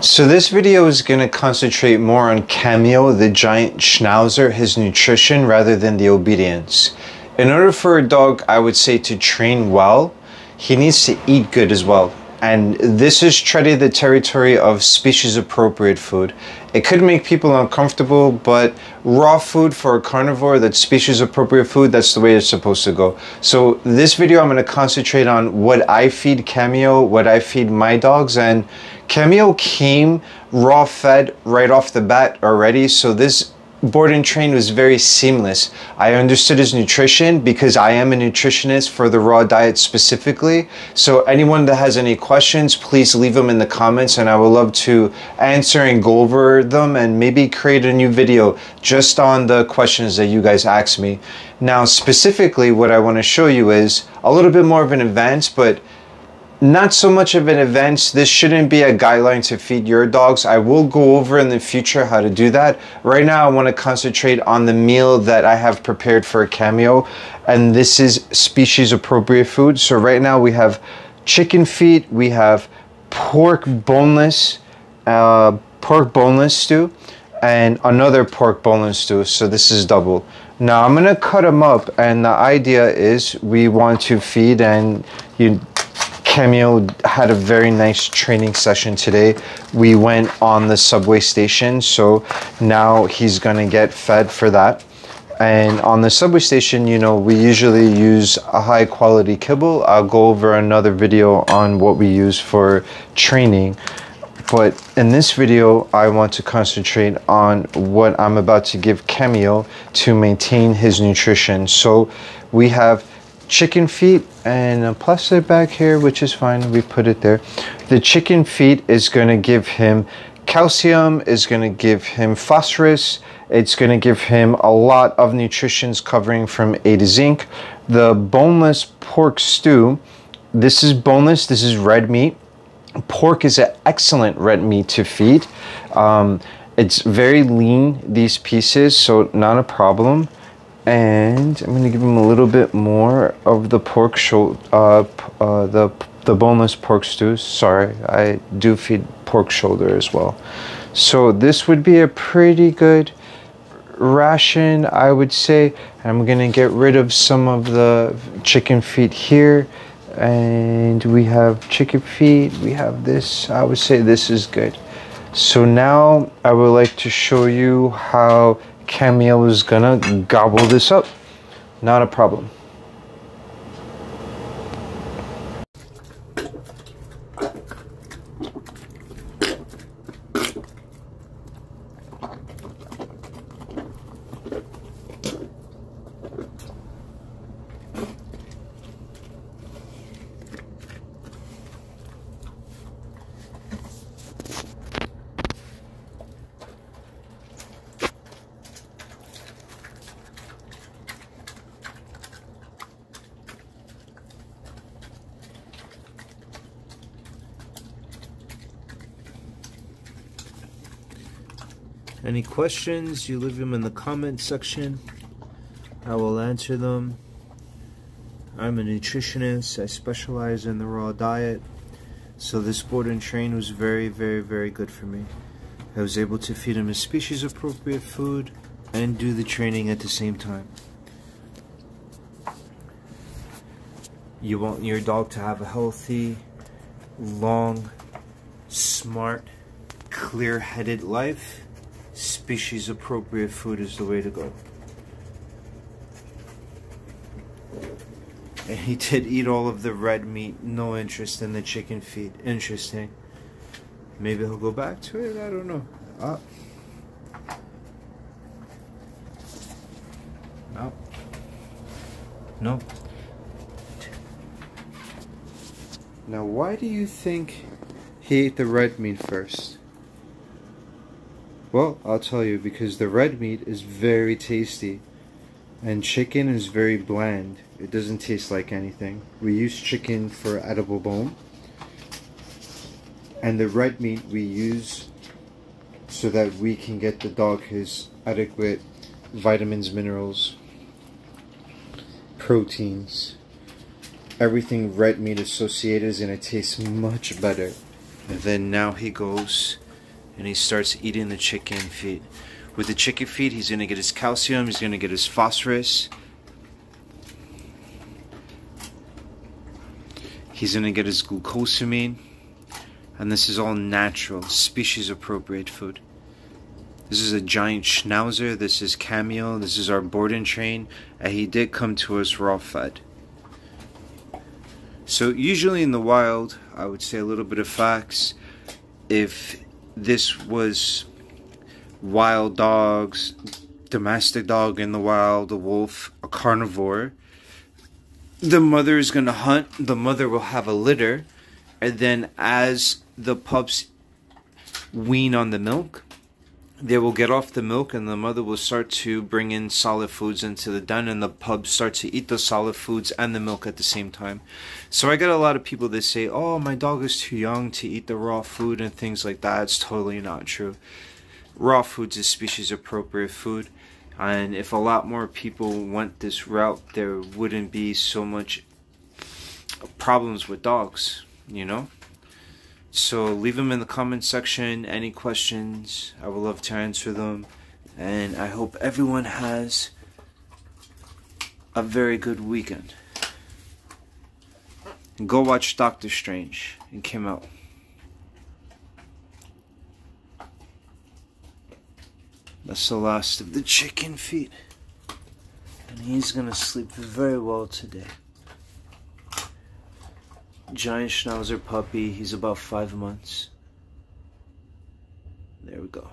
So this video is going to concentrate more on Cameo, the giant schnauzer, his nutrition rather than the obedience. In order for a dog, I would say to train well, he needs to eat good as well. And this is treading the territory of species appropriate food. It could make people uncomfortable, but raw food for a carnivore that's species appropriate food, that's the way it's supposed to go. So this video, I'm gonna concentrate on what I feed Cameo, what I feed my dogs, and Cameo came raw fed right off the bat already. So this board and train was very seamless. I understood his nutrition because I am a nutritionist for the raw diet specifically. So anyone that has any questions, please leave them in the comments and I would love to answer and go over them and maybe create a new video just on the questions that you guys asked me. Now, specifically what I want to show you is a little bit more of an advance, but not so much of an event. This shouldn't be a guideline to feed your dogs. I will go over in the future how to do that. Right now, I want to concentrate on the meal that I have prepared for a cameo, and this is species appropriate food. So right now we have chicken feet, we have pork boneless, uh, pork boneless stew, and another pork boneless stew. So this is double. Now I'm gonna cut them up, and the idea is we want to feed and you Cameo had a very nice training session today. We went on the subway station, so now he's gonna get fed for that. And on the subway station, you know, we usually use a high quality kibble. I'll go over another video on what we use for training. But in this video, I want to concentrate on what I'm about to give Cameo to maintain his nutrition. So we have chicken feet and a plastic bag here, which is fine. We put it there. The chicken feet is going to give him calcium, is going to give him phosphorus. It's going to give him a lot of nutritions covering from A to zinc. The boneless pork stew, this is boneless, this is red meat. Pork is an excellent red meat to feed. Um, it's very lean, these pieces, so not a problem and I'm gonna give him a little bit more of the pork shoulder, uh, uh, the the boneless pork stew. Sorry, I do feed pork shoulder as well. So this would be a pretty good ration, I would say. I'm gonna get rid of some of the chicken feet here, and we have chicken feet. We have this. I would say this is good. So now I would like to show you how Cameo is gonna gobble this up. Not a problem. Any questions, you leave them in the comment section. I will answer them. I'm a nutritionist. I specialize in the raw diet. So this board and train was very, very, very good for me. I was able to feed him a species appropriate food and do the training at the same time. You want your dog to have a healthy, long, smart, clear-headed life species appropriate food is the way to go. And he did eat all of the red meat, no interest in the chicken feet. Interesting. Maybe he'll go back to it, I don't know. Uh, no. No. Now, why do you think he ate the red meat first? Well, I'll tell you because the red meat is very tasty and chicken is very bland. It doesn't taste like anything. We use chicken for edible bone and the red meat we use so that we can get the dog his adequate vitamins, minerals, proteins, everything red meat associated is going to taste much better. And then now he goes and he starts eating the chicken feet. With the chicken feet, he's going to get his calcium, he's going to get his phosphorus. He's going to get his glucosamine. And this is all natural, species appropriate food. This is a giant schnauzer. This is Cameo. This is our board and train. And he did come to us raw fed. So usually in the wild, I would say a little bit of facts. If this was wild dogs, domestic dog in the wild, a wolf, a carnivore, the mother is going to hunt. The mother will have a litter. And then as the pups wean on the milk, they will get off the milk and the mother will start to bring in solid foods into the den and the pups start to eat the solid foods and the milk at the same time. So i get a lot of people that say oh my dog is too young to eat the raw food and things like that. It's totally not true. Raw foods is species appropriate food and if a lot more people went this route there wouldn't be so much problems with dogs you know so leave them in the comment section. Any questions, I would love to answer them. And I hope everyone has a very good weekend. Go watch Doctor Strange. It came out. That's the last of the chicken feet. And he's gonna sleep very well today giant schnauzer puppy. He's about five months. There we go.